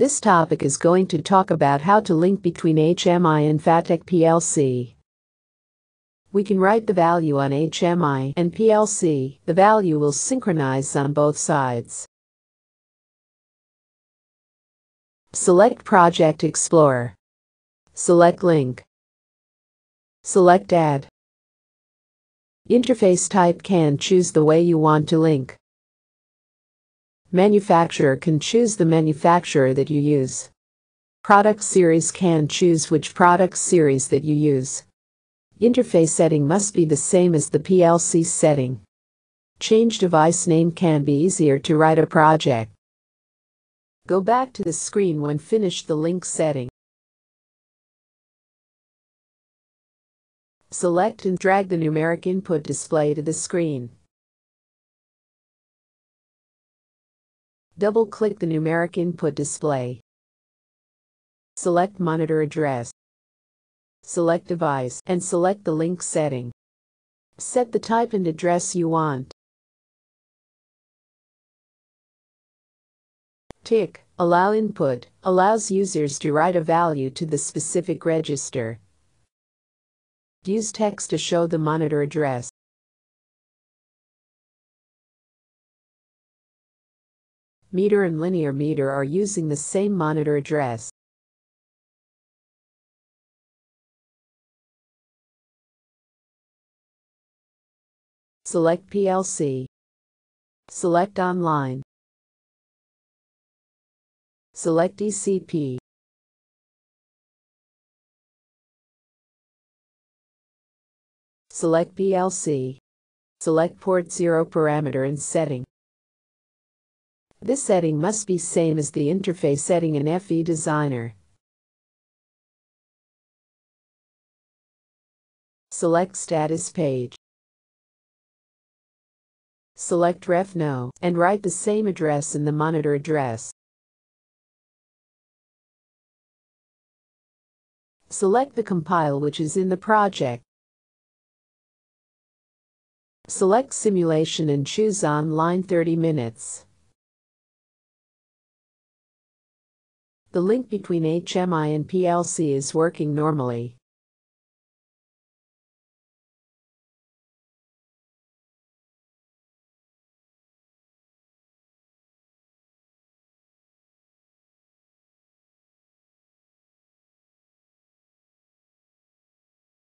This topic is going to talk about how to link between HMI and FATEK PLC. We can write the value on HMI and PLC. The value will synchronize on both sides. Select Project Explorer. Select Link. Select Add. Interface type can choose the way you want to link. Manufacturer can choose the manufacturer that you use. Product series can choose which product series that you use. Interface setting must be the same as the PLC setting. Change device name can be easier to write a project. Go back to the screen when finished the link setting. Select and drag the numeric input display to the screen. Double-click the numeric input display. Select monitor address. Select device and select the link setting. Set the type and address you want. Tick Allow input allows users to write a value to the specific register. Use text to show the monitor address. Meter and linear meter are using the same monitor address. Select PLC. Select Online. Select ECP. Select PLC. Select port 0 parameter and setting. This setting must be same as the interface setting in FvDesigner. Select Status Page. Select Ref No and write the same address in the monitor address. Select the compile which is in the project. Select Simulation and choose Online 30 minutes. The link between HMI and PLC is working normally.